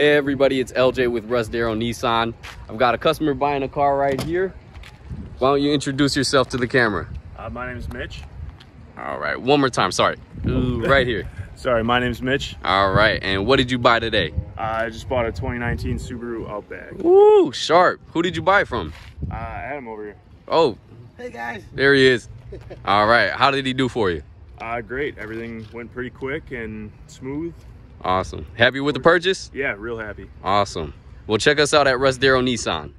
Hey everybody, it's LJ with Russ Darrow Nissan. I've got a customer buying a car right here. Why don't you introduce yourself to the camera? Uh, my name is Mitch. All right, one more time, sorry. Ooh, right here. Sorry, my name's Mitch. All right, and what did you buy today? Uh, I just bought a 2019 Subaru Outback. Woo, sharp. Who did you buy it from? Uh, Adam over here. Oh, Hey guys. there he is. All right, how did he do for you? Uh, great. Everything went pretty quick and smooth. Awesome. Happy with the purchase? Yeah, real happy. Awesome. Well, check us out at Russ Darrow Nissan.